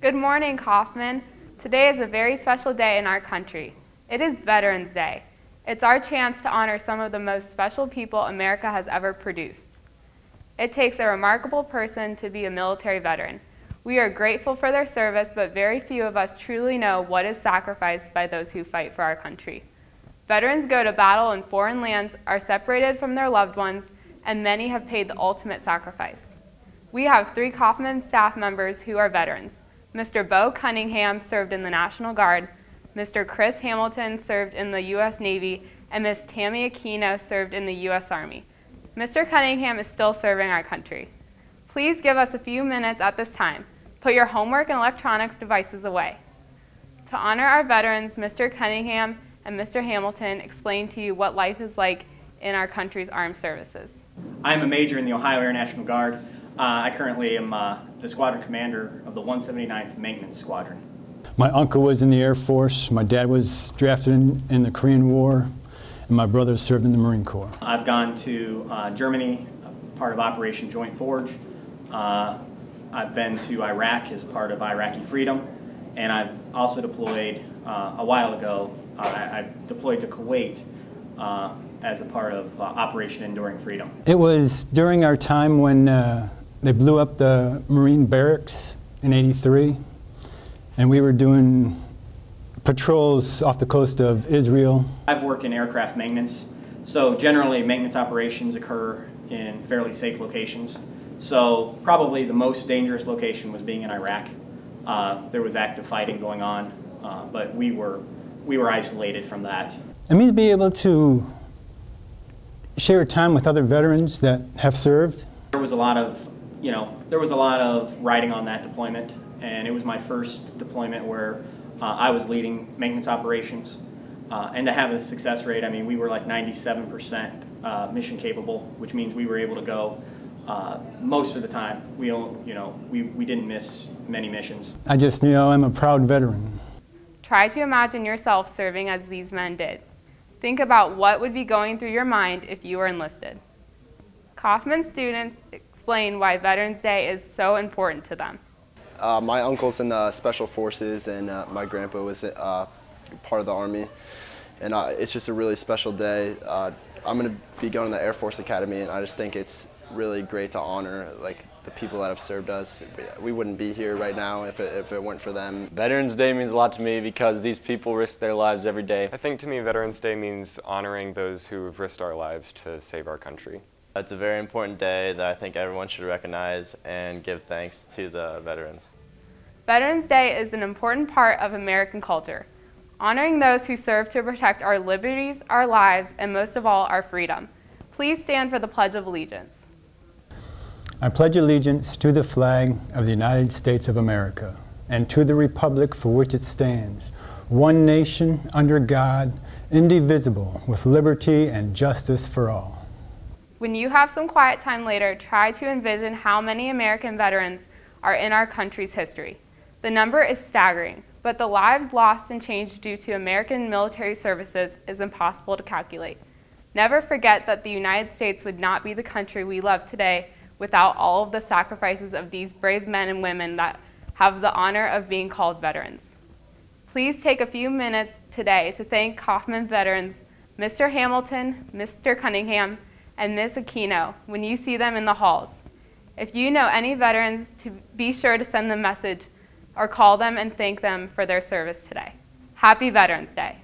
Good morning, Coffman. Today is a very special day in our country. It is Veterans Day. It's our chance to honor some of the most special people America has ever produced. It takes a remarkable person to be a military veteran. We are grateful for their service, but very few of us truly know what is sacrificed by those who fight for our country. Veterans go to battle in foreign lands, are separated from their loved ones, and many have paid the ultimate sacrifice. We have three Coffman staff members who are veterans. Mr. Bo Cunningham served in the National Guard, Mr. Chris Hamilton served in the U.S. Navy, and Ms. Tammy Aquino served in the U.S. Army. Mr. Cunningham is still serving our country. Please give us a few minutes at this time. Put your homework and electronics devices away. To honor our veterans, Mr. Cunningham and Mr. Hamilton explain to you what life is like in our country's armed services. I'm a major in the Ohio Air National Guard. Uh, I currently am uh, the squadron commander of the 179th Maintenance Squadron. My uncle was in the Air Force, my dad was drafted in, in the Korean War, and my brother served in the Marine Corps. I've gone to uh, Germany, part of Operation Joint Forge. Uh, I've been to Iraq as part of Iraqi Freedom, and I've also deployed uh, a while ago. Uh, I, I, deployed to Kuwait uh, as a part of uh, Operation Enduring Freedom. It was during our time when they blew up the Marine barracks in 83 and we were doing patrols off the coast of Israel. I've worked in aircraft maintenance, so generally maintenance operations occur in fairly safe locations. So probably the most dangerous location was being in Iraq. Uh, there was active fighting going on, uh, but we were, we were isolated from that. I mean to be able to share time with other veterans that have served. There was a lot of, you know, there was a lot of riding on that deployment and it was my first deployment where uh, I was leading maintenance operations. Uh, and to have a success rate, I mean, we were like 97% uh, mission capable, which means we were able to go uh, most of the time. We, you know, we, we didn't miss many missions. I just you know I'm a proud veteran. Try to imagine yourself serving as these men did. Think about what would be going through your mind if you were enlisted. Coffman students explain why Veterans Day is so important to them. Uh, my uncle's in the special forces, and uh, my grandpa was uh, part of the army. And uh, it's just a really special day. Uh, I'm going to be going to the Air Force Academy, and I just think it's really great to honor like the people that have served us. We wouldn't be here right now if it, if it weren't for them. Veterans Day means a lot to me because these people risk their lives every day. I think to me Veterans Day means honoring those who have risked our lives to save our country. It's a very important day that I think everyone should recognize and give thanks to the veterans. Veterans Day is an important part of American culture, honoring those who serve to protect our liberties, our lives, and most of all, our freedom. Please stand for the Pledge of Allegiance. I pledge allegiance to the flag of the United States of America and to the republic for which it stands, one nation under God, indivisible, with liberty and justice for all. When you have some quiet time later, try to envision how many American veterans are in our country's history. The number is staggering, but the lives lost and changed due to American military services is impossible to calculate. Never forget that the United States would not be the country we love today without all of the sacrifices of these brave men and women that have the honor of being called veterans. Please take a few minutes today to thank Coffman veterans, Mr. Hamilton, Mr. Cunningham, and Ms. Aquino when you see them in the halls. If you know any veterans, to be sure to send them a message or call them and thank them for their service today. Happy Veterans Day.